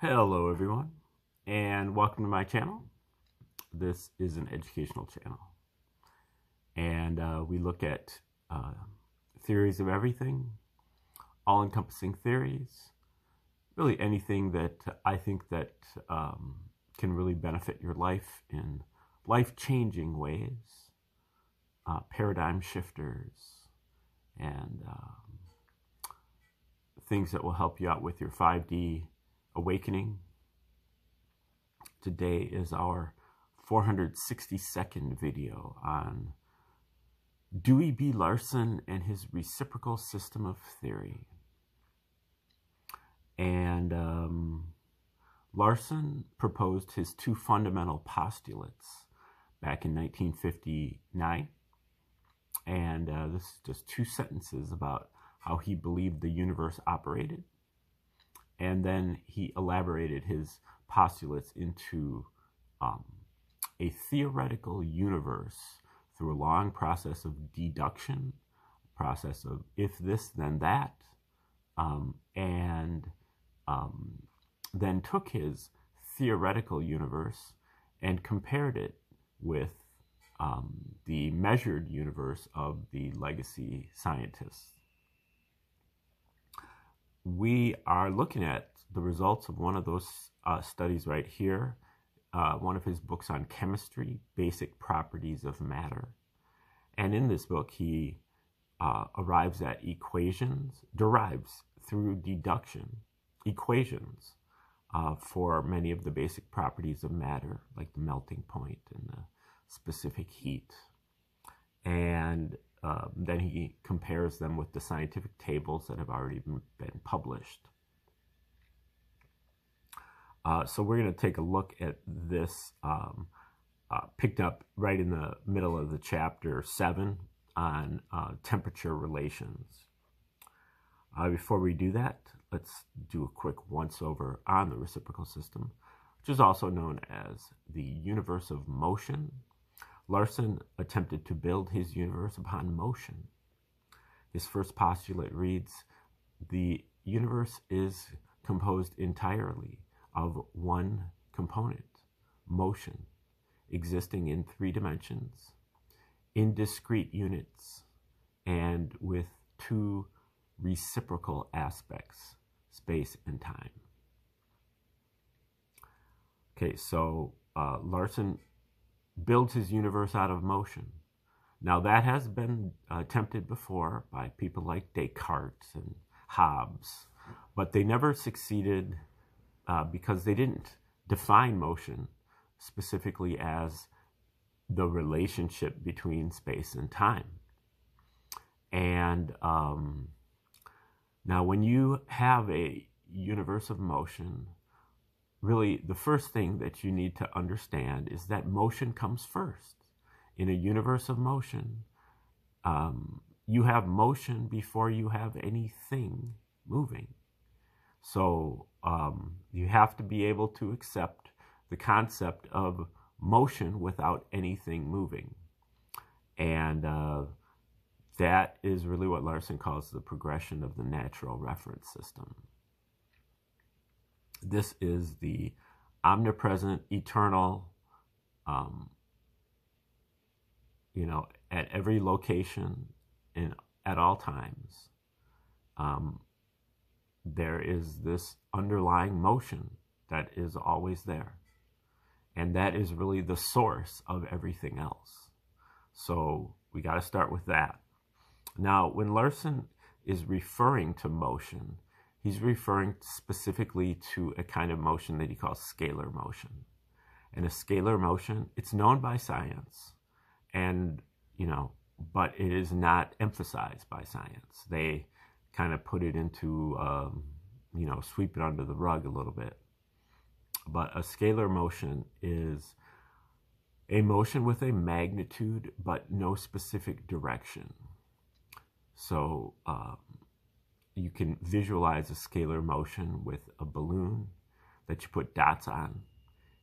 Hello everyone and welcome to my channel. This is an educational channel and uh, we look at uh, theories of everything, all-encompassing theories, really anything that I think that um, can really benefit your life in life-changing ways, uh, paradigm shifters, and um, things that will help you out with your 5D awakening. Today is our 462nd video on Dewey C. Larson and his reciprocal system of theory. And um, Larson proposed his two fundamental postulates back in 1959. And uh, this is just two sentences about how he believed the universe operated and then he elaborated his postulates into um, a theoretical universe through a long process of deduction, process of if this, then that, um, and um, then took his theoretical universe and compared it with um, the measured universe of the legacy scientists we are looking at the results of one of those uh, studies right here, uh, one of his books on chemistry, Basic Properties of Matter. And in this book, he uh, arrives at equations, derives through deduction equations uh, for many of the basic properties of matter, like the melting point and the specific heat. And um, then he compares them with the scientific tables that have already been, published. Uh, so we're going to take a look at this, um, uh, picked up right in the middle of the chapter 7 on uh, temperature relations. Uh, before we do that, let's do a quick once-over on the reciprocal system, which is also known as the universe of motion Larson attempted to build his universe upon motion. His first postulate reads The universe is composed entirely of one component, motion, existing in three dimensions, in discrete units, and with two reciprocal aspects, space and time. Okay, so uh, Larson builds his universe out of motion. Now, that has been uh, attempted before by people like Descartes and Hobbes, but they never succeeded uh, because they didn't define motion specifically as the relationship between space and time. And um, now, when you have a universe of motion, really the first thing that you need to understand is that motion comes first. In a universe of motion, um, you have motion before you have anything moving. So um, you have to be able to accept the concept of motion without anything moving. And uh, that is really what Larson calls the progression of the natural reference system. This is the omnipresent, eternal, um, you know, at every location and at all times. Um, there is this underlying motion that is always there. And that is really the source of everything else. So we got to start with that. Now, when Larson is referring to motion, he's referring specifically to a kind of motion that he calls scalar motion. And a scalar motion, it's known by science, and you know, but it is not emphasized by science. They kind of put it into, um, you know, sweep it under the rug a little bit. But a scalar motion is a motion with a magnitude but no specific direction. So, um, you can visualize a scalar motion with a balloon that you put dots on.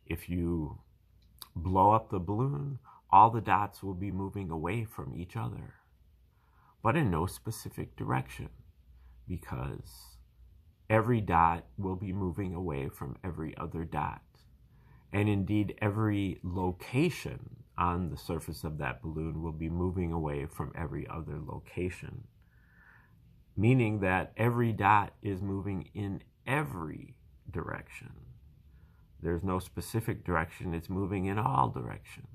If you blow up the balloon, all the dots will be moving away from each other, but in no specific direction because every dot will be moving away from every other dot. And indeed, every location on the surface of that balloon will be moving away from every other location. Meaning that every dot is moving in every direction. There's no specific direction, it's moving in all directions.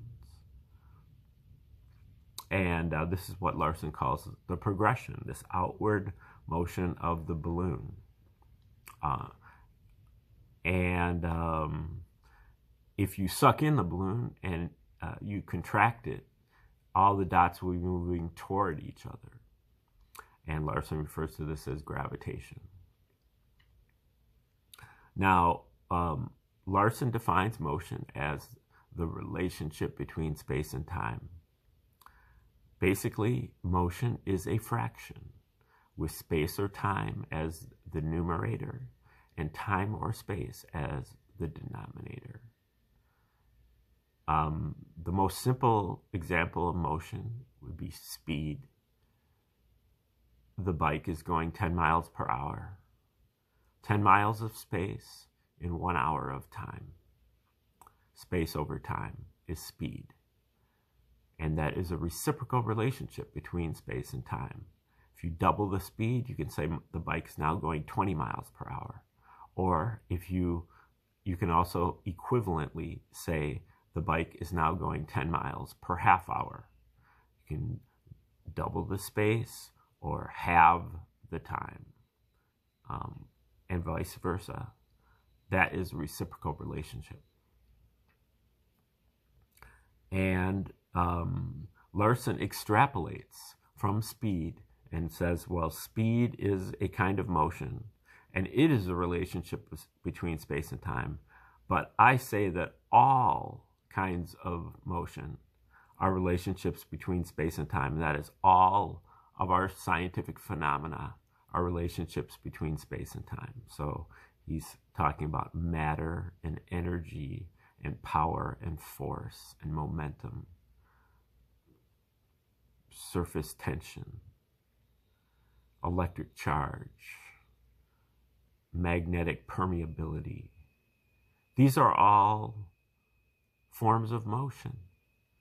And uh, this is what Larson calls the progression, this outward motion of the balloon. Uh, and um, if you suck in the balloon and uh, you contract it, all the dots will be moving toward each other. And Larson refers to this as gravitation. Now, um, Larson defines motion as the relationship between space and time. Basically, motion is a fraction with space or time as the numerator and time or space as the denominator. Um, the most simple example of motion would be speed. The bike is going 10 miles per hour. 10 miles of space in one hour of time. Space over time is speed. And that is a reciprocal relationship between space and time. If you double the speed, you can say the bike's now going 20 miles per hour. Or if you, you can also equivalently say the bike is now going 10 miles per half hour. You can double the space or halve the time, um, and vice versa. That is a reciprocal relationship. And um, Larson extrapolates from speed and says, well, speed is a kind of motion, and it is a relationship between space and time. But I say that all kinds of motion are relationships between space and time. That is, all of our scientific phenomena are relationships between space and time. So he's talking about matter and energy and power and force and momentum, surface tension, electric charge, magnetic permeability. These are all forms of motion,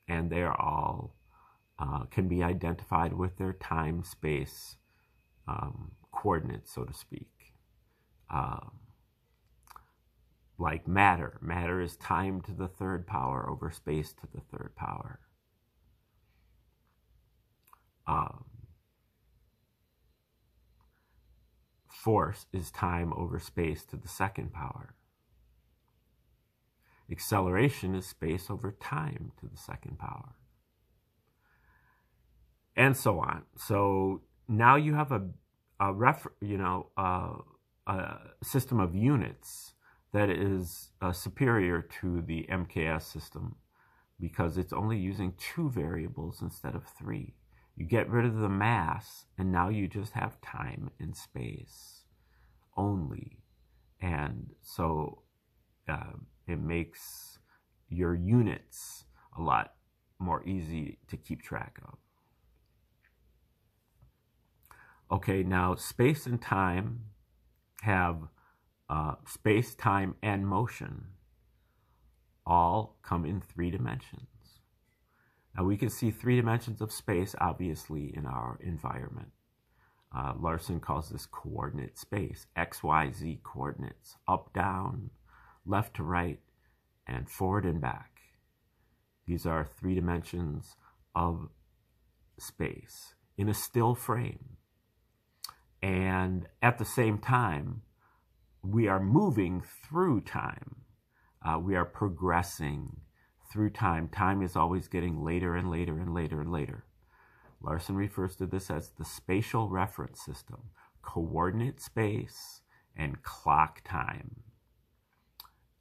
and they are all uh, can be identified with their time space um, coordinates, so to speak. Um, like matter, matter is time to the third power over space to the third power. Um, force is time over space to the second power. Acceleration is space over time to the second power. And so on. So now you have a, a ref, you know, a, a system of units that is uh, superior to the MKS system because it's only using two variables instead of three. You get rid of the mass, and now you just have time and space only. And so uh, it makes your units a lot more easy to keep track of. Okay, now space and time have uh, space, time, and motion all come in three dimensions. Now we can see three dimensions of space obviously in our environment. Uh, Larson calls this coordinate space, x, y, z coordinates, up, down, left to right, and forward and back. These are three dimensions of space in a still frame. And at the same time, we are moving through time. Uh, we are progressing through time. Time is always getting later and later and later and later. Larson refers to this as the spatial reference system, coordinate space, and clock time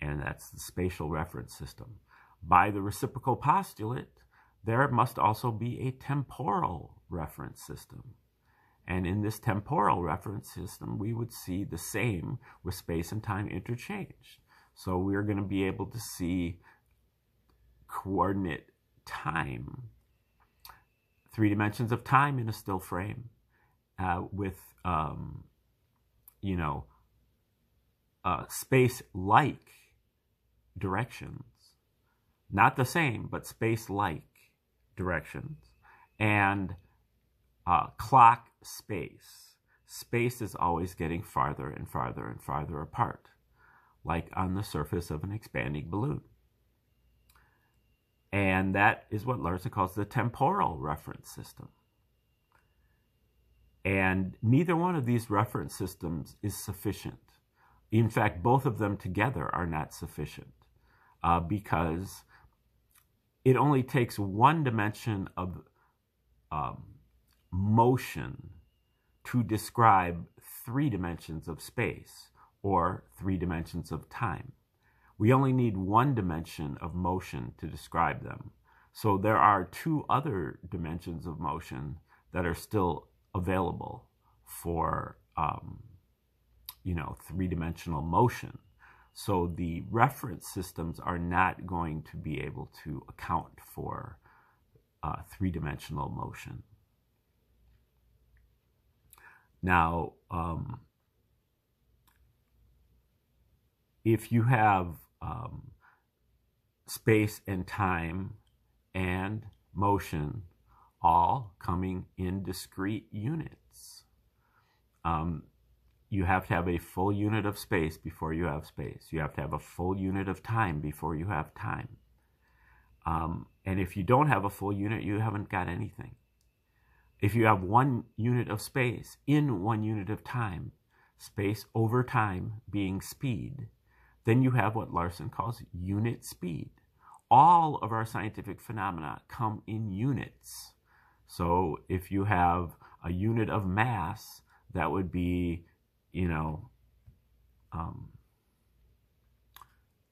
and that's the spatial reference system. By the reciprocal postulate, there must also be a temporal reference system. And in this temporal reference system, we would see the same with space and time interchanged. So we're going to be able to see coordinate time, three dimensions of time in a still frame, uh, with, um, you know, uh, space-like directions, not the same, but space-like directions, and uh, clock space. Space is always getting farther and farther and farther apart, like on the surface of an expanding balloon. And that is what Larson calls the temporal reference system. And neither one of these reference systems is sufficient. In fact, both of them together are not sufficient uh, because it only takes one dimension of um, motion to describe three dimensions of space or three dimensions of time. We only need one dimension of motion to describe them. So there are two other dimensions of motion that are still available for, um, you know, three-dimensional motion. So the reference systems are not going to be able to account for uh, three-dimensional motion. Now, um, if you have um, space and time and motion all coming in discrete units. Um, you have to have a full unit of space before you have space. You have to have a full unit of time before you have time. Um, and if you don't have a full unit, you haven't got anything. If you have one unit of space in one unit of time, space over time being speed, then you have what Larson calls unit speed. All of our scientific phenomena come in units. So if you have a unit of mass, that would be, you know, um,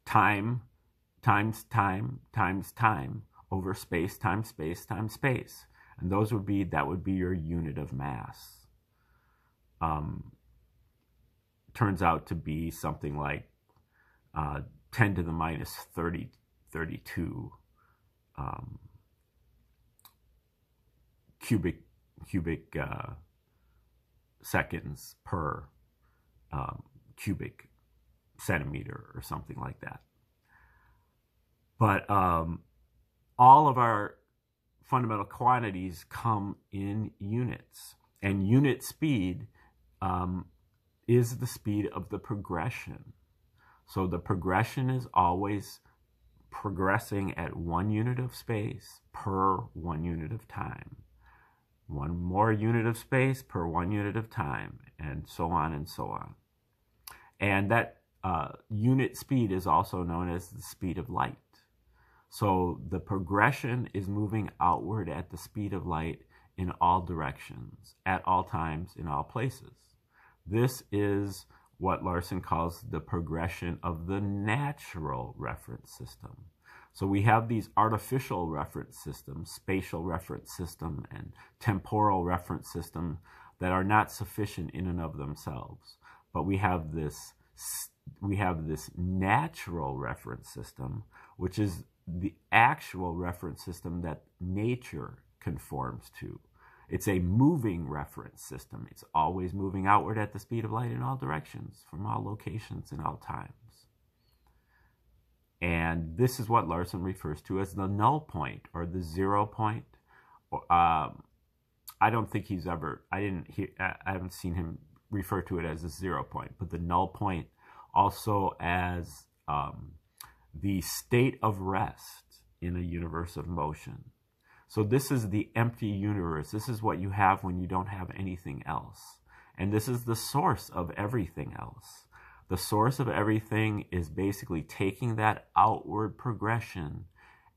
time times time times time over space times space times space. And those would be, that would be your unit of mass. Um, turns out to be something like uh, 10 to the minus 30, 32 um, cubic cubic uh, seconds per um, cubic centimeter or something like that. But um, all of our fundamental quantities come in units, and unit speed um, is the speed of the progression. So the progression is always progressing at one unit of space per one unit of time one more unit of space per one unit of time, and so on and so on. And that uh, unit speed is also known as the speed of light. So the progression is moving outward at the speed of light in all directions, at all times, in all places. This is what Larson calls the progression of the natural reference system. So we have these artificial reference systems, spatial reference system and temporal reference system that are not sufficient in and of themselves. But we have this we have this natural reference system, which is the actual reference system that nature conforms to. It's a moving reference system. It's always moving outward at the speed of light in all directions, from all locations and all times. And this is what Larson refers to as the null point or the zero point. Um, I don't think he's ever, I didn't hear, I haven't seen him refer to it as a zero point, but the null point also as um, the state of rest in a universe of motion. So this is the empty universe. This is what you have when you don't have anything else. And this is the source of everything else the source of everything is basically taking that outward progression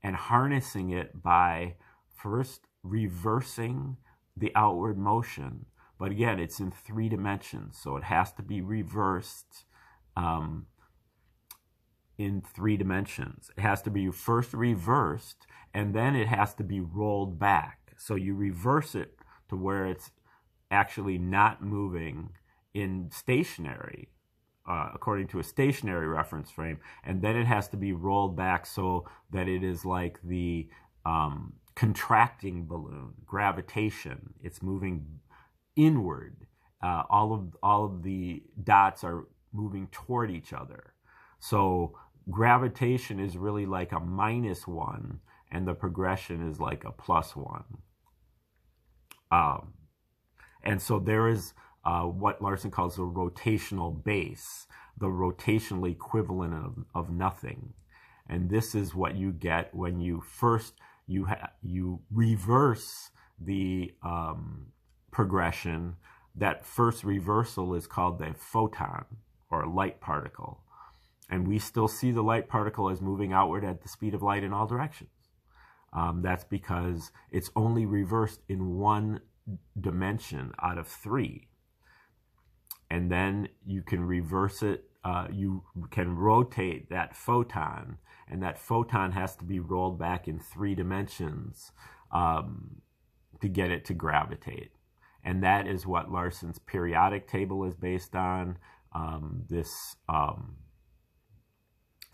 and harnessing it by first reversing the outward motion. But again, it's in three dimensions, so it has to be reversed um, in three dimensions. It has to be first reversed, and then it has to be rolled back. So you reverse it to where it's actually not moving in stationary uh, according to a stationary reference frame, and then it has to be rolled back so that it is like the um, contracting balloon, gravitation. It's moving inward. Uh, all of all of the dots are moving toward each other. So gravitation is really like a minus one, and the progression is like a plus one. Um, and so there is uh, what Larson calls a rotational base, the rotational equivalent of, of nothing. And this is what you get when you first you you reverse the um, progression. That first reversal is called the photon or light particle. And we still see the light particle as moving outward at the speed of light in all directions. Um, that's because it's only reversed in one dimension out of three. And then you can reverse it, uh, you can rotate that photon, and that photon has to be rolled back in three dimensions um, to get it to gravitate. And that is what Larson's periodic table is based on. Um, this um,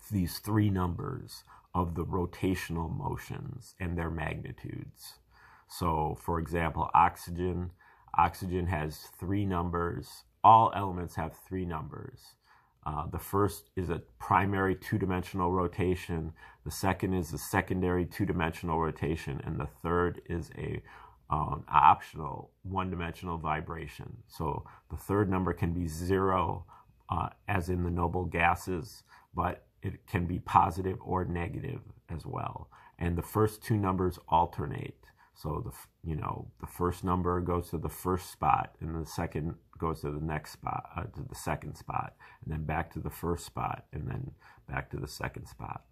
these three numbers of the rotational motions and their magnitudes. So, for example, oxygen, oxygen has three numbers. All elements have three numbers. Uh, the first is a primary two-dimensional rotation. The second is a secondary two-dimensional rotation, and the third is a um, optional one-dimensional vibration. So the third number can be zero, uh, as in the noble gases, but it can be positive or negative as well. And the first two numbers alternate. So the you know the first number goes to the first spot, and the second goes to the next spot, uh, to the second spot, and then back to the first spot, and then back to the second spot.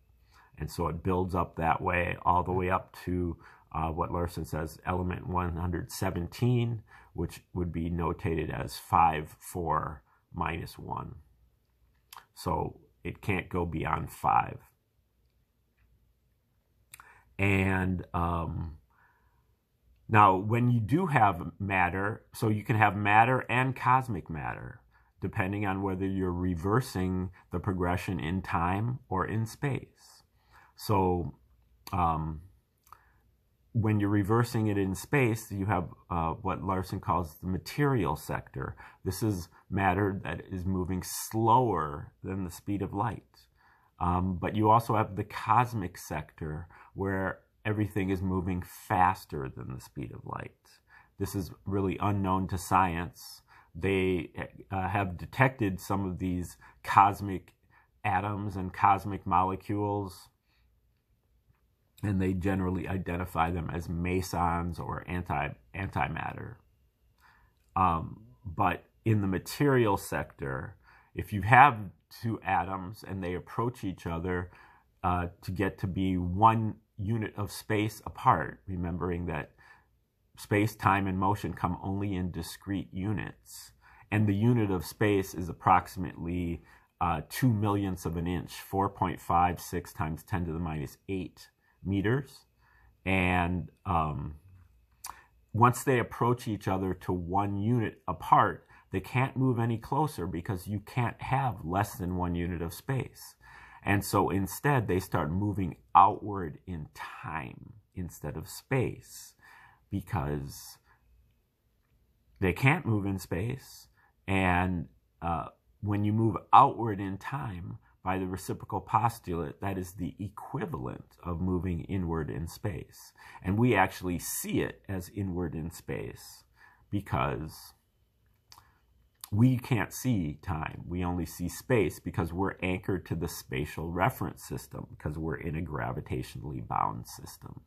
And so it builds up that way all the way up to uh, what Larson says, element 117, which would be notated as 5, 4, minus 1. So it can't go beyond 5. And um, now, when you do have matter, so you can have matter and cosmic matter, depending on whether you're reversing the progression in time or in space. So, um, when you're reversing it in space, you have uh, what Larson calls the material sector. This is matter that is moving slower than the speed of light. Um, but you also have the cosmic sector where everything is moving faster than the speed of light. This is really unknown to science. They uh, have detected some of these cosmic atoms and cosmic molecules and they generally identify them as mesons or anti antimatter. Um, but in the material sector, if you have two atoms and they approach each other uh, to get to be one unit of space apart, remembering that space, time, and motion come only in discrete units, and the unit of space is approximately uh, two millionths of an inch, 4.56 times 10 to the minus 8 meters. And um, once they approach each other to one unit apart, they can't move any closer because you can't have less than one unit of space. And so instead, they start moving outward in time instead of space because they can't move in space. And uh, when you move outward in time, by the reciprocal postulate, that is the equivalent of moving inward in space. And we actually see it as inward in space because we can't see time. We only see space because we're anchored to the spatial reference system because we're in a gravitationally bound system.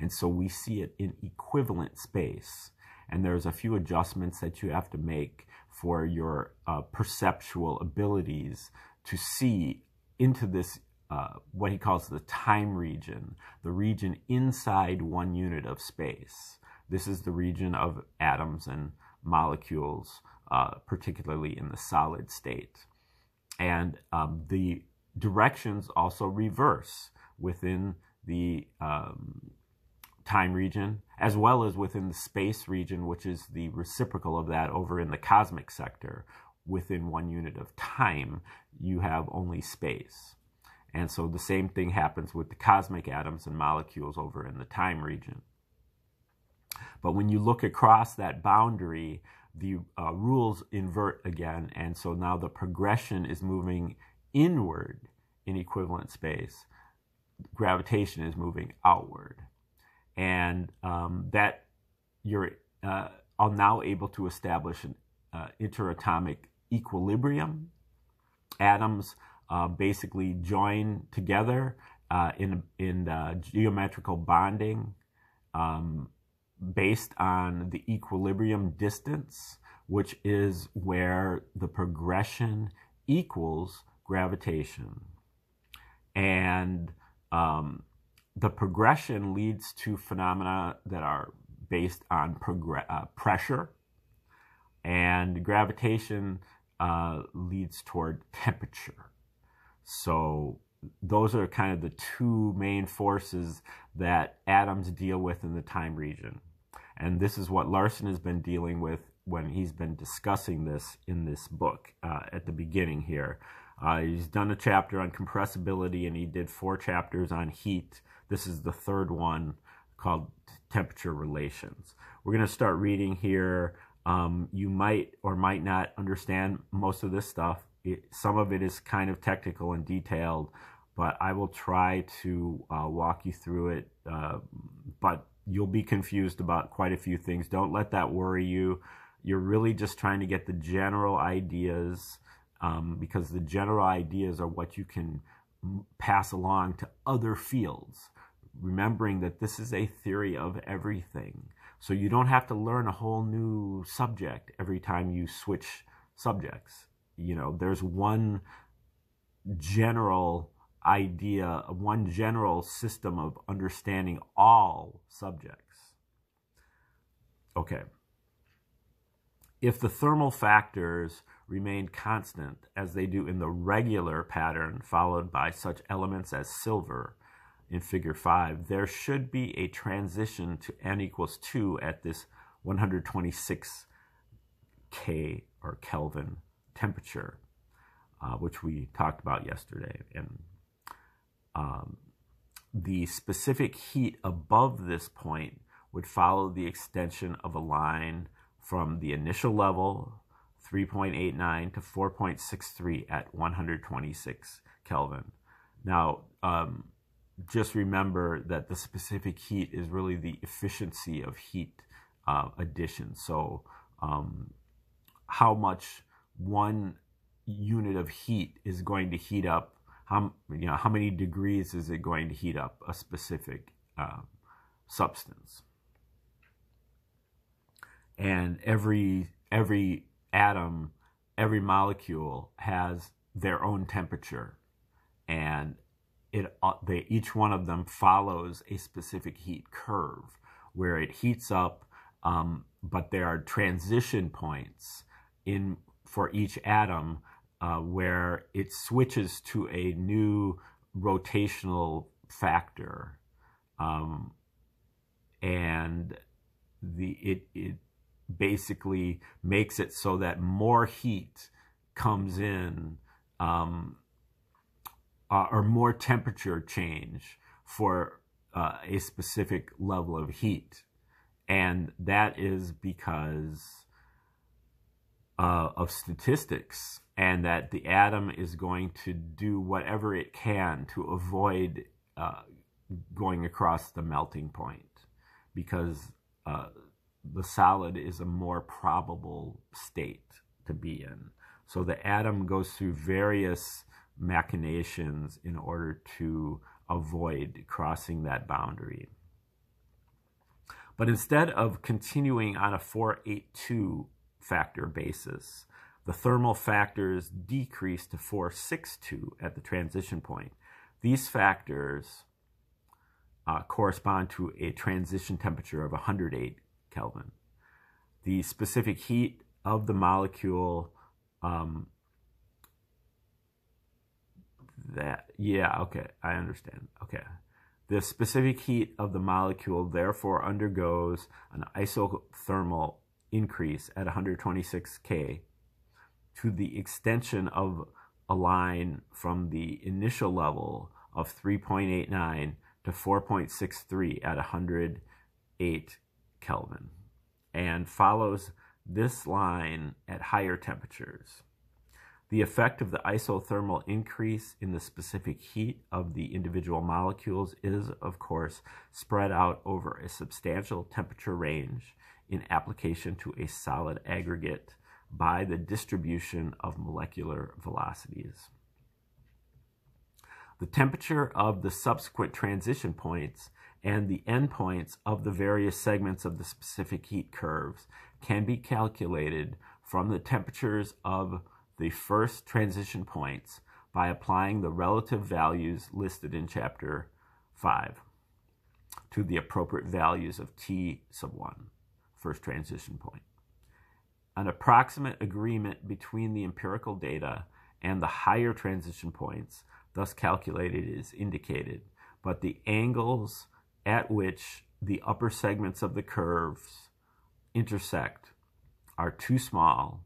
And so we see it in equivalent space. And there's a few adjustments that you have to make for your uh, perceptual abilities to see into this, uh, what he calls the time region, the region inside one unit of space. This is the region of atoms and molecules, uh, particularly in the solid state. And um, the directions also reverse within the um, time region, as well as within the space region, which is the reciprocal of that over in the cosmic sector, within one unit of time, you have only space. And so the same thing happens with the cosmic atoms and molecules over in the time region. But when you look across that boundary, the uh, rules invert again, and so now the progression is moving inward in equivalent space. Gravitation is moving outward, and um, that you're uh, now able to establish an uh, interatomic equilibrium. Atoms uh, basically join together uh, in in geometrical bonding. Um, based on the equilibrium distance, which is where the progression equals gravitation. And um, the progression leads to phenomena that are based on uh, pressure, and gravitation uh, leads toward temperature. So those are kind of the two main forces that atoms deal with in the time region. And this is what Larson has been dealing with when he's been discussing this in this book uh, at the beginning here. Uh, he's done a chapter on compressibility and he did four chapters on heat. This is the third one called temperature relations. We're going to start reading here. Um, you might or might not understand most of this stuff. It, some of it is kind of technical and detailed, but I will try to uh, walk you through it. Uh, but you'll be confused about quite a few things. Don't let that worry you. You're really just trying to get the general ideas um, because the general ideas are what you can pass along to other fields. Remembering that this is a theory of everything. So you don't have to learn a whole new subject every time you switch subjects. You know, there's one general idea, one general system of understanding all subjects. Okay. If the thermal factors remain constant as they do in the regular pattern followed by such elements as silver in figure 5, there should be a transition to n equals 2 at this 126 K or Kelvin temperature, uh, which we talked about yesterday. And um, the specific heat above this point would follow the extension of a line from the initial level 3.89 to 4.63 at 126 Kelvin. Now, um, just remember that the specific heat is really the efficiency of heat uh, addition. So, um, how much one unit of heat is going to heat up how you know how many degrees is it going to heat up a specific uh, substance and every every atom every molecule has their own temperature and it uh, they each one of them follows a specific heat curve where it heats up um, but there are transition points in for each atom uh, where it switches to a new rotational factor, um, and the it it basically makes it so that more heat comes in um, uh, or more temperature change for uh, a specific level of heat. And that is because uh, of statistics and that the atom is going to do whatever it can to avoid uh, going across the melting point because uh, the solid is a more probable state to be in. So the atom goes through various machinations in order to avoid crossing that boundary. But instead of continuing on a 482 factor basis. The thermal factors decrease to 462 at the transition point. These factors uh, correspond to a transition temperature of 108 Kelvin. The specific heat of the molecule um, that yeah okay i understand okay the specific heat of the molecule therefore undergoes an isothermal increase at 126 K to the extension of a line from the initial level of 3.89 to 4.63 at 108 Kelvin and follows this line at higher temperatures. The effect of the isothermal increase in the specific heat of the individual molecules is, of course, spread out over a substantial temperature range in application to a solid aggregate by the distribution of molecular velocities. The temperature of the subsequent transition points and the endpoints of the various segments of the specific heat curves can be calculated from the temperatures of the first transition points by applying the relative values listed in chapter 5 to the appropriate values of t sub 1, first transition point. An approximate agreement between the empirical data and the higher transition points thus calculated is indicated, but the angles at which the upper segments of the curves intersect are too small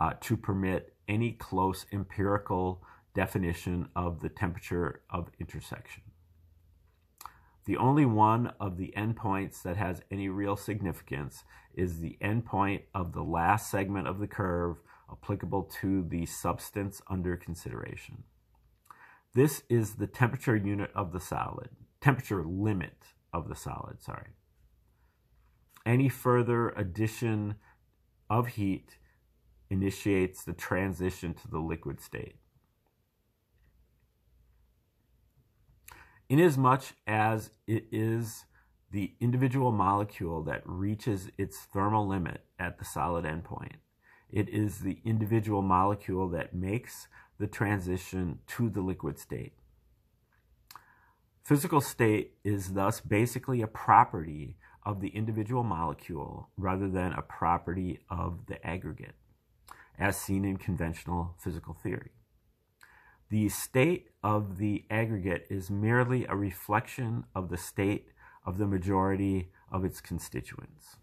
uh, to permit any close empirical definition of the temperature of intersection. The only one of the endpoints that has any real significance is the endpoint of the last segment of the curve applicable to the substance under consideration. This is the temperature unit of the solid, temperature limit of the solid, sorry. Any further addition of heat initiates the transition to the liquid state. Inasmuch as it is the individual molecule that reaches its thermal limit at the solid endpoint, it is the individual molecule that makes the transition to the liquid state. Physical state is thus basically a property of the individual molecule rather than a property of the aggregate as seen in conventional physical theory. The state of the aggregate is merely a reflection of the state of the majority of its constituents.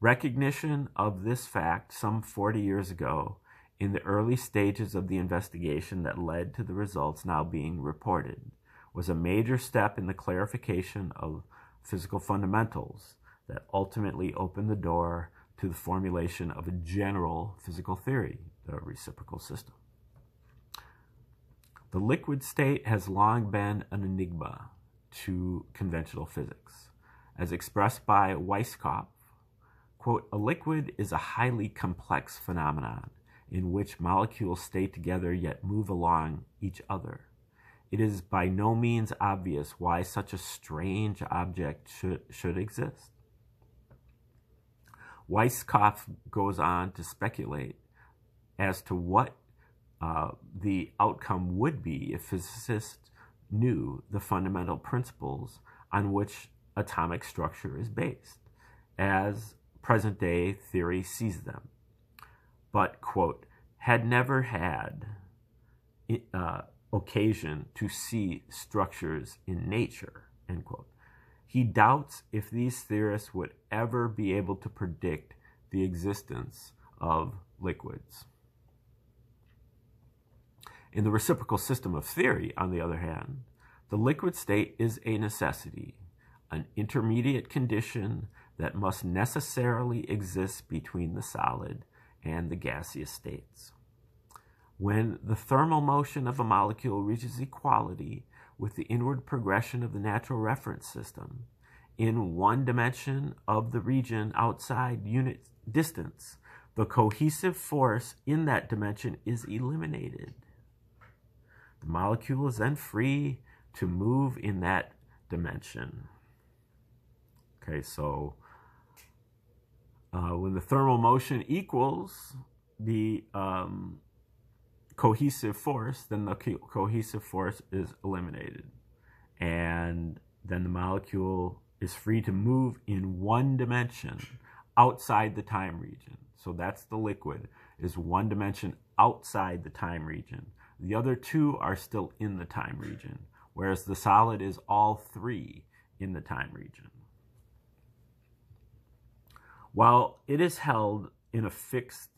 Recognition of this fact some 40 years ago in the early stages of the investigation that led to the results now being reported was a major step in the clarification of physical fundamentals that ultimately opened the door to the formulation of a general physical theory, the reciprocal system. The liquid state has long been an enigma to conventional physics. As expressed by Weisskopf, quote, a liquid is a highly complex phenomenon in which molecules stay together yet move along each other. It is by no means obvious why such a strange object should, should exist. Weisskopf goes on to speculate as to what uh, the outcome would be if physicists knew the fundamental principles on which atomic structure is based, as present day theory sees them, but, quote, had never had uh, occasion to see structures in nature, end quote. He doubts if these theorists would ever be able to predict the existence of liquids. In the reciprocal system of theory, on the other hand, the liquid state is a necessity, an intermediate condition that must necessarily exist between the solid and the gaseous states. When the thermal motion of a molecule reaches equality with the inward progression of the natural reference system in one dimension of the region outside unit distance. The cohesive force in that dimension is eliminated. The molecule is then free to move in that dimension. Okay, so uh, when the thermal motion equals the um, cohesive force, then the co cohesive force is eliminated. And then the molecule is free to move in one dimension outside the time region. So that's the liquid, is one dimension outside the time region. The other two are still in the time region, whereas the solid is all three in the time region. While it is held in a fixed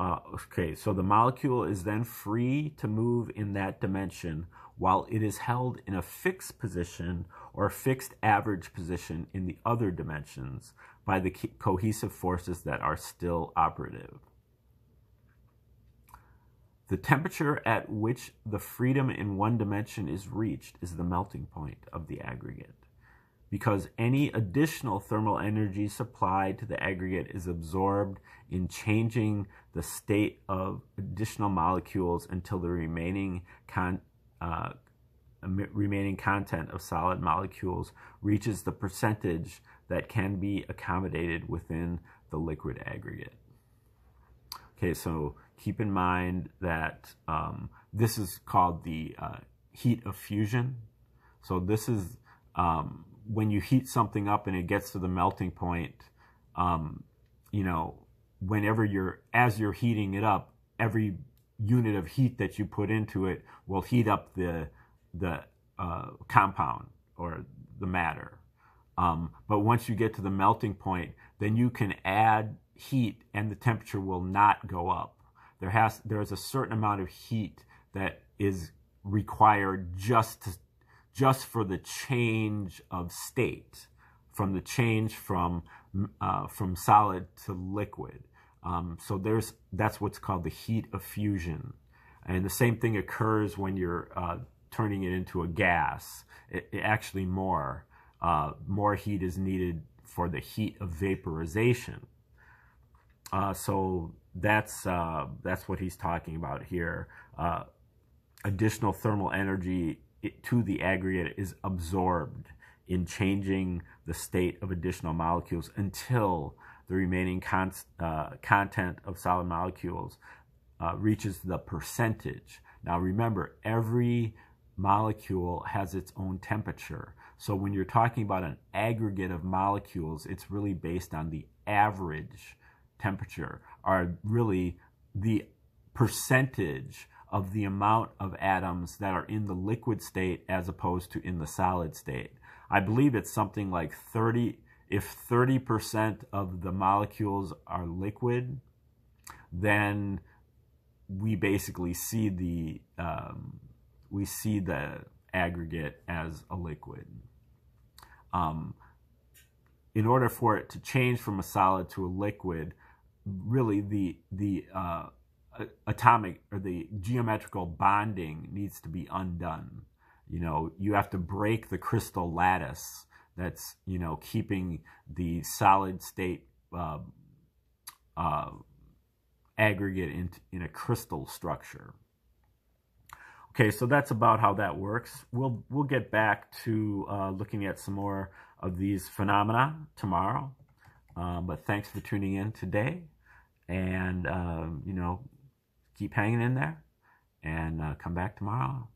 uh, okay, so the molecule is then free to move in that dimension while it is held in a fixed position or fixed average position in the other dimensions by the cohesive forces that are still operative. The temperature at which the freedom in one dimension is reached is the melting point of the aggregate. Because any additional thermal energy supplied to the aggregate is absorbed in changing the state of additional molecules until the remaining con uh, remaining content of solid molecules reaches the percentage that can be accommodated within the liquid aggregate. Okay, so keep in mind that um, this is called the uh, heat of fusion. So this is um, when you heat something up and it gets to the melting point, um, you know, whenever you're, as you're heating it up, every unit of heat that you put into it will heat up the, the uh, compound or the matter. Um, but once you get to the melting point, then you can add heat and the temperature will not go up. There has there is a certain amount of heat that is required just to, just for the change of state, from the change from uh, from solid to liquid. Um, so there's that's what's called the heat of fusion, and the same thing occurs when you're uh, turning it into a gas. It, it actually more uh, more heat is needed for the heat of vaporization. Uh, so that's uh, that's what he's talking about here. Uh, additional thermal energy to the aggregate is absorbed in changing the state of additional molecules until the remaining con uh, content of solid molecules uh, reaches the percentage. Now remember, every molecule has its own temperature. So when you're talking about an aggregate of molecules, it's really based on the average temperature or really the percentage of the amount of atoms that are in the liquid state as opposed to in the solid state. I believe it's something like 30, if 30% of the molecules are liquid, then we basically see the, um, we see the aggregate as a liquid. Um, in order for it to change from a solid to a liquid, really the the uh, atomic or the geometrical bonding needs to be undone. You know, you have to break the crystal lattice that's you know keeping the solid state uh, uh, aggregate in in a crystal structure. Okay, so that's about how that works. We'll we'll get back to uh, looking at some more of these phenomena tomorrow. Um, but thanks for tuning in today. And, um, you know, keep hanging in there and uh, come back tomorrow.